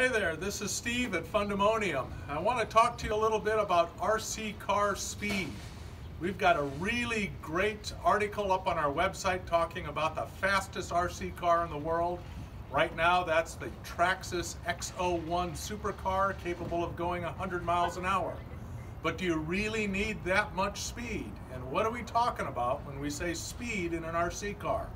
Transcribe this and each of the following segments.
Hey there, this is Steve at Fundemonium. I want to talk to you a little bit about RC car speed. We've got a really great article up on our website talking about the fastest RC car in the world. Right now, that's the Traxxas X01 supercar capable of going 100 miles an hour. But do you really need that much speed? And what are we talking about when we say speed in an RC car?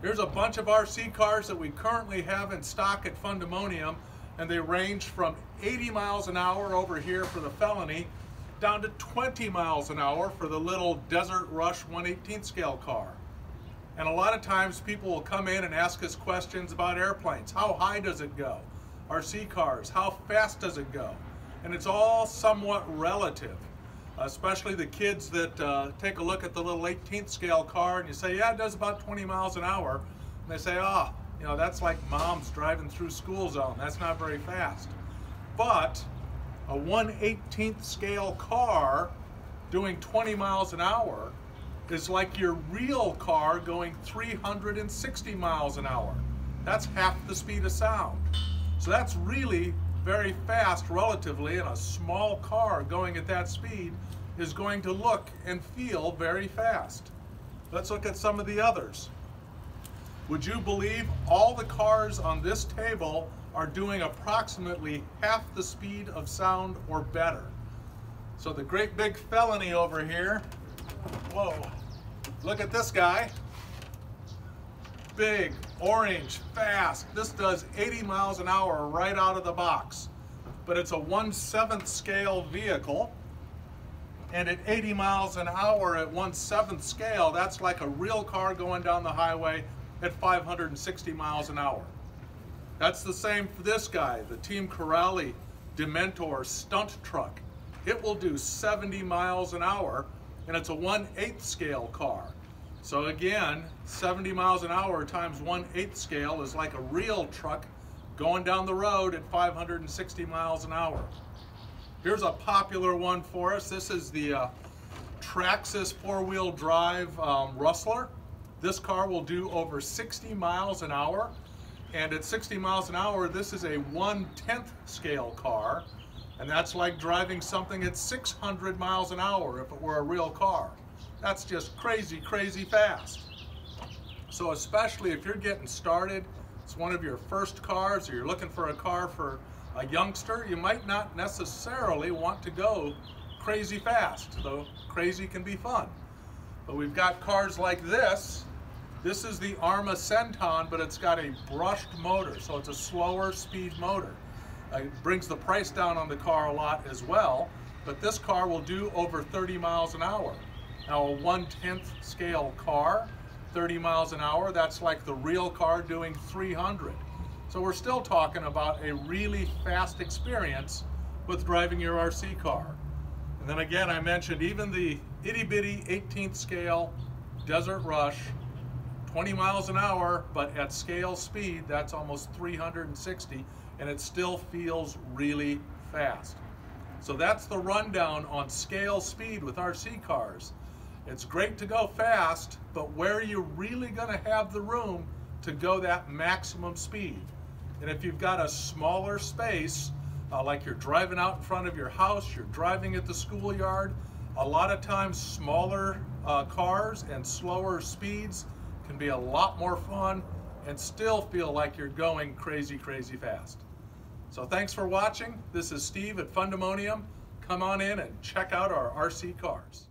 Here's a bunch of RC cars that we currently have in stock at Fundemonium, and they range from 80 miles an hour over here for the Felony, down to 20 miles an hour for the little Desert Rush 118th scale car. And a lot of times people will come in and ask us questions about airplanes. How high does it go? RC cars, how fast does it go? And it's all somewhat relative especially the kids that uh, take a look at the little 18th scale car and you say, yeah, it does about 20 miles an hour. And they say, ah, oh, you know, that's like moms driving through school zone. That's not very fast. But a 1 18th scale car doing 20 miles an hour is like your real car going 360 miles an hour. That's half the speed of sound. So that's really very fast relatively and a small car going at that speed is going to look and feel very fast. Let's look at some of the others. Would you believe all the cars on this table are doing approximately half the speed of sound or better? So the great big felony over here, whoa, look at this guy. Big, orange, fast. This does 80 miles an hour right out of the box. But it's a 1 7th scale vehicle and at 80 miles an hour at 1 7th scale, that's like a real car going down the highway at 560 miles an hour. That's the same for this guy, the Team Corally Dementor stunt truck. It will do 70 miles an hour, and it's a 1 8th scale car. So again, 70 miles an hour times 1 8th scale is like a real truck going down the road at 560 miles an hour. Here's a popular one for us. This is the uh, Traxxas four-wheel drive um, Rustler. This car will do over 60 miles an hour. And at 60 miles an hour, this is a 1-10th scale car. And that's like driving something at 600 miles an hour if it were a real car. That's just crazy, crazy fast. So especially if you're getting started, it's one of your first cars or you're looking for a car for a youngster, you might not necessarily want to go crazy fast, though crazy can be fun. But we've got cars like this. This is the ARRMA Senton, but it's got a brushed motor, so it's a slower speed motor. Uh, it brings the price down on the car a lot as well, but this car will do over 30 miles an hour. Now a 1 10th scale car, 30 miles an hour, that's like the real car doing 300. So we're still talking about a really fast experience with driving your RC car. And then again, I mentioned even the itty bitty 18th scale Desert Rush, 20 miles an hour, but at scale speed, that's almost 360, and it still feels really fast. So that's the rundown on scale speed with RC cars. It's great to go fast, but where are you really gonna have the room to go that maximum speed? And if you've got a smaller space, uh, like you're driving out in front of your house, you're driving at the schoolyard, a lot of times smaller uh, cars and slower speeds can be a lot more fun and still feel like you're going crazy, crazy fast. So thanks for watching. This is Steve at Fundemonium. Come on in and check out our RC cars.